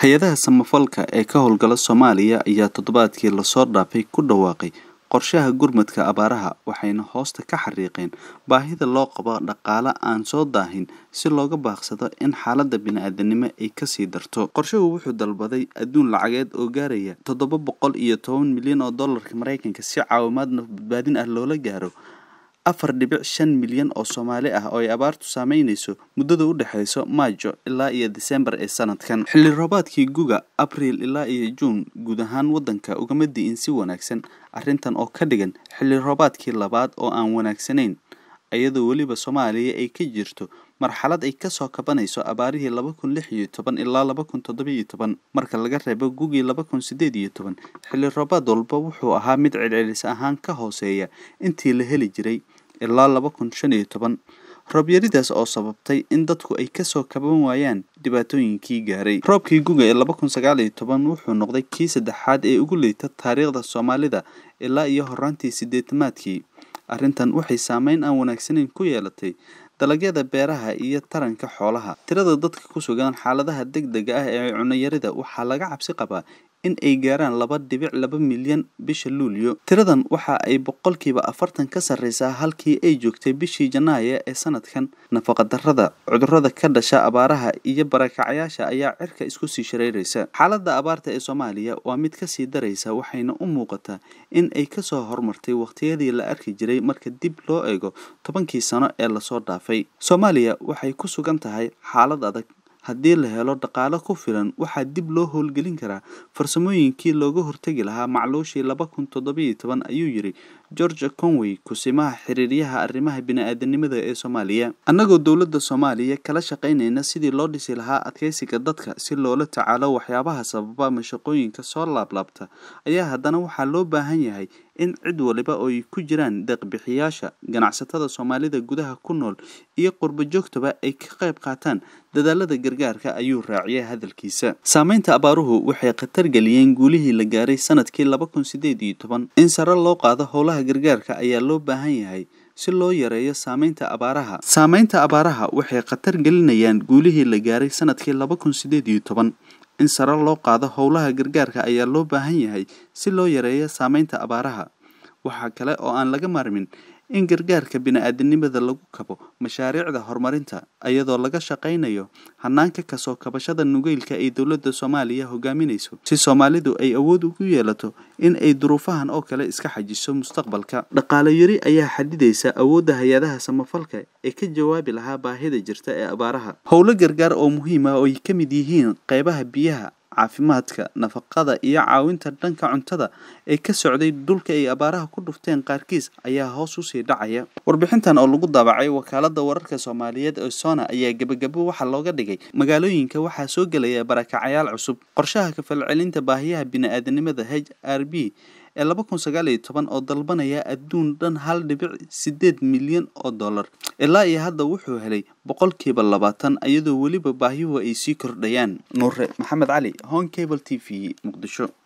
hay'adaha samafalka ee ka howlgala soomaaliya ayaa toddobaadkii la soo dhaafay ku dhawaaqay qorshaha gurmadka abaaraha waxayna hoosta ka xariiqeen baahida loo qabo dhaqaale aan soo daahin si looga baaqsado in xaalada bini-aadanimo ay ka sii darto. Qorshuhu wuxuu dalbaday adduun lacageed oo gaaraya toddoba boqol iyo toban milyan oo dollarka mareykanka si caawimaad nafbadbaadin ah loola gaaro afar dhibic shan milyan oo soomaali ah oo ay abaartu saameyneyso muddada u dhexeyso maajo ilaa iyo disembar ee sanadkan. Xilli roobaadkii guga abriil ilaa iyo juun guud ahaan waddanka ugama di'in si wanaagsan arrintan oo ka dhigan xilli roobaadkii labaad oo aan wanaagsanayn iyadoo weliba soomaaliya ay ka jirto marxalad ay ka soo kabanayso abaarihii laba kun lix iyo toban ilaa laba kun toddoba iyo toban marka laga reebo gugii laba kun sideed iyo toban xilli roobaad walba wuxuu ahaa mid celcelis ahaan ka hooseeya intii la heli jiray ilaa laba kun shan iyo toban. Roobyaridaas oo sababtay in dadku ay ka soo kaban waayaan dhibaatooyinkii gaaray. Roobkii guga ee laba kun sagaal iyo toban wuxuu noqday kii saddexaad ee ugu liita taariikhda soomaalida ilaa iyo horaantii sideetamaadkii arrintan waxay saameyn aan wanaagsanayn ku yeelatay dalagyada beeraha iyo taranka xoolaha. Tirada dadka ku sugan xaaladaha deg dega ah ee cunayarida waxaa laga cabsi qabaa in ay gaaraan laba dhibic laba milyan bisha luulyo. Tiradan waxa ay boqolkiiba afartan ka sarreysaa halkii ay joogtay bishii janaayo ee sanadkan. Nafaqadarrada cudurrada ka dhasha abaaraha iyo barakacyaasha ayaa cirka isku sii shareyraysa xaaladda abaarta ee soomaaliya waa mid ka sii daraysa waxayna u muuqataa in ay ka soo horumartay wakhtiyadii la arki jiray marka dib loo eego tobankii sano ee la soo dhaafay. Soomaaliya waxay ku sugan tahay xaalad adag haddii la helo dhaqaale ku filan waxaa dib loo howlgelin karaa. Farsamooyinkii looga hortegi lahaa macluushii laba kun toddobiyo toban ayuu yiri george conway kusimaha xiriiryaha arrimaha bini-aadanimada ee soomaaliya. Annagoo dowladda soomaaliya kala shaqaynayna sidii loo dhisi lahaa adkeysiga dadka si loola tacaalo waxyaabaha sababa mashaqooyinka soo laablaabta ayaa haddana waxaa loo baahan yahay in cid waliba oo ay ku jiraan deeqbixiyaasha ganacsatada soomaalida gudaha ku nool iyo qurbo joogtaba ay ka qayb qaataan dadaalada gargaarka ayuu raaciyay hadalkiisa. Saameynta abaaruhu waxay khatar geliyeen guulihii la gaaray sannadkii laba kun sideed iyo toban. In sare loo qaado howlaha gargaarka ayaa loo baahan yahay si loo yareeyo saameynta abaaraha. Saameynta abaaraha waxay khatar gelinayaan guulihii la gaaray sannadkii laba kun sideed iyo toban. In sare loo qaado howlaha gargaarka ayaa loo baahan yahay si loo yareeyo saameynta abaaraha. Waxaa kale oo aan laga maarmin in gargaarka bini-aadanimada lagu kabo mashaariicda horumarinta iyadoo laga shaqaynayo hanaanka ka soo kabashada nugeylka ay dowladda soomaaliya hogaaminayso. Si soomaalidu ay awood ugu yeelato in ay duruufahan oo kale iska xajiso mustaqbalka. Dhaqaale yari ayaa xadidaysa awoodda hay'adaha samafalka ee ka jawaabi lahaa baahida jirta ee abaaraha. Howlo gargaar oo muhiim ah oo ay ka mid yihiin qeybaha biyaha caafimaadka nafaqada iyo caawinta dhanka cuntada ee ka socday dhulka ay abaaraha ku dhufteen qaarkiis ayaa hoos u sii dhacaya. Warbixintan oo lagu daabacay wakaalada wararka soomaaliyeed ee sona ayaa gebagabo waxaa looga dhigay. Magaalooyinka waxaa soo gelaya barakacayaal cusub qorshaha kafalcelinta baahiyaha bini-aadanimada h r b ee laba kun sagaal iyo toban oo dalbanaya adduun dhan hal dhibic sideed milyan oo dollar. Ilaa iyo hadda wuxuu helay boqolkiiba labaatan iyadoo weliba baahiyuhu ay sii kordhayaan. Nuure maxamed cali hon cable t v muqdisho